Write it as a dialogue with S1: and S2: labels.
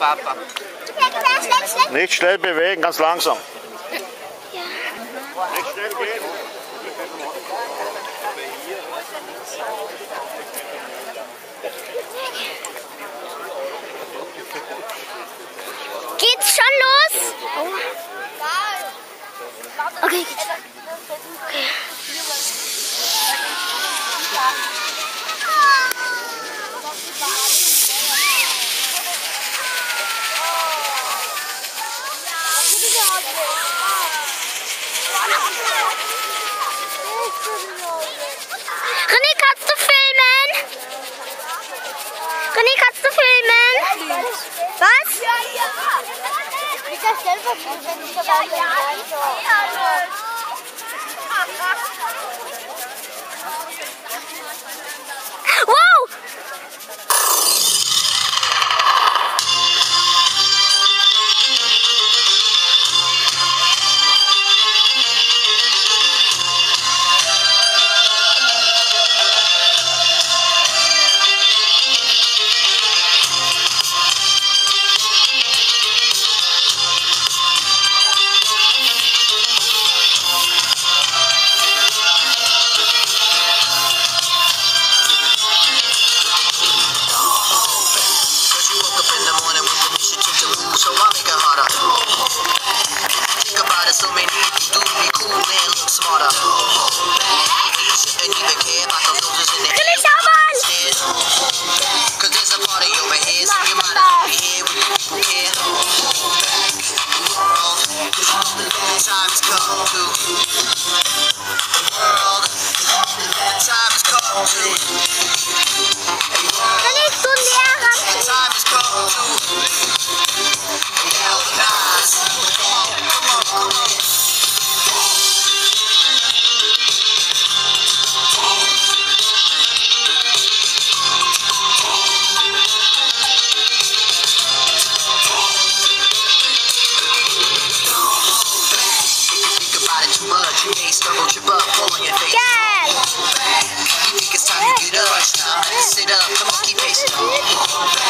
S1: Papa.
S2: Nicht schnell
S1: bewegen, ganz langsam. Nicht schnell gehen.
S2: Geht's schon los? Oh. Okay, geht's. 小牙，小牙乐，哈哈哈。
S3: The world that time is called to. I'ma keep pacing.